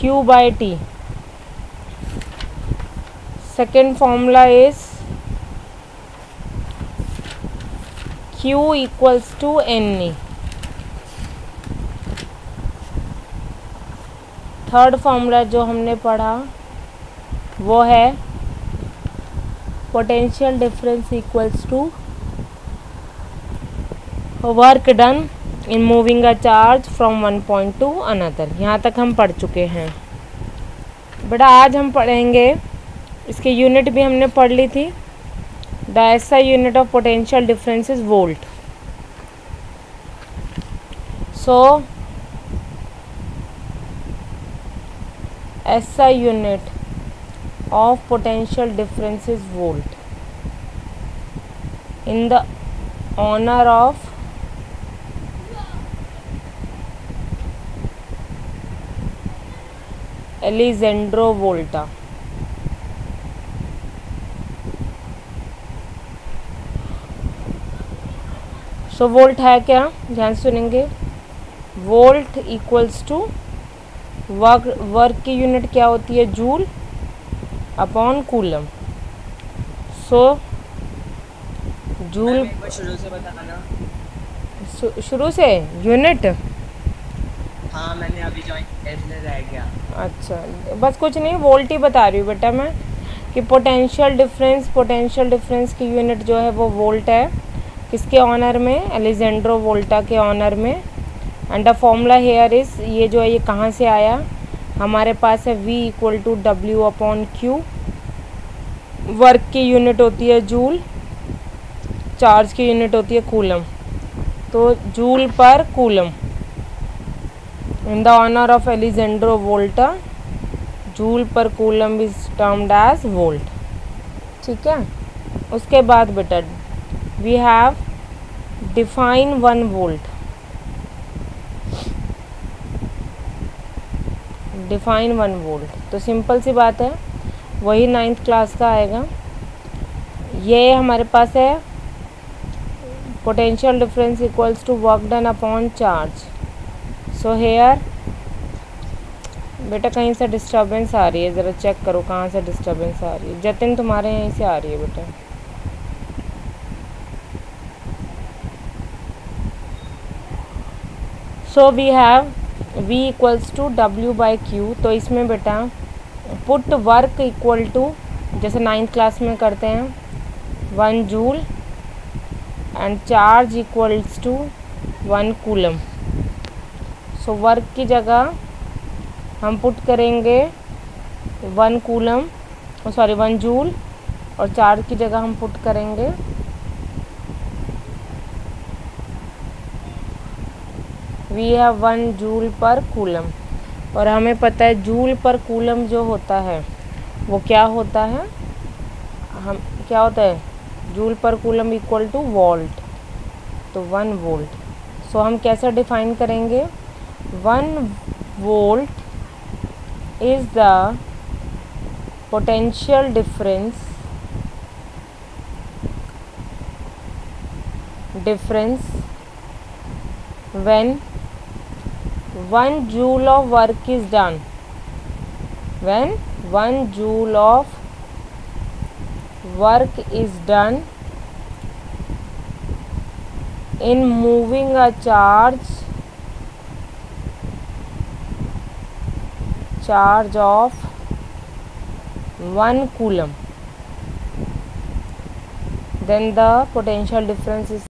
q by t. Second formula is q equals to ne third formula जो हमने पढ़ा, वो है potential difference equals to work done in moving a charge from one point to another यहाँ तक हम पढ़ चुके हैं। बेटा आज हम पढ़ेंगे, इसकी यूनिट भी हमने पढ़ ली थी। The S unit of potential difference is volt so SI unit of potential difference is volt. In the honor of Alessandro Volta. So so, volt है क्या? ध्यान सुनेंगे। Volt equals to work work की यूनिट क्या होती है? Joule upon coulomb so joule शुरू से बताना शुरू से? यूनिट हाँ मैंने अभी ज्वाइन रह गया। अच्छा बस कुछ नहीं, वोल्ट ही बता रही हूँ बेटा मैं, कि पोटेंशियल डिफरेंस पोटेंशियल डिफरेंस की यूनिट जो है वो वोल्ट है, किसके ऑनर में? एलिजेंड्रो वोल्टा के ऑनर में। And the formula here is ये जो है ये कहाँ से आया? हमारे पास है v equal to W upon Q work की यूनिट होती है जूल चार्ज की यूनिट होती है कूलम। तो joule per coulomb. In the honour of Alessandro Volta joule per coulomb is termed as volt ठीक है? उसके बाद बेटा we have define one volt define one volt तो सिंपल सी बात है, वही नाइन्थ क्लास का आएगा। ये हमारे पास है potential difference equals to work done upon charge so here बेटा कहीं से डिस्टरबेंस आ रही है, ज़रा चेक करो कहाँ से डिस्टरबेंस आ रही है। जतिन तुम्हारे यहीं से आ रही है बेटा। So we have v equals to W by Q तो इसमें बेटा पुट वर्क इक्वल टू जैसे नाइन्थ क्लास में करते हैं one joule and charge equals to one coulomb so work की जगह हम पुट करेंगे one coulomb sorry one joule और चार्ज की जगह हम पुट करेंगे। We have one joule per coulomb और हमें पता है जूल पर कूलम जो होता है, वो क्या होता है? हम, क्या होता है? Joule per coulomb equal to volt तो वन वोल्ट सो हम कैसे डिफाइन करेंगे? 1 volt is the potential difference difference when 1 joule of work is done. When 1 joule of work is done in moving a charge charge of 1 coulomb. Then the potential difference is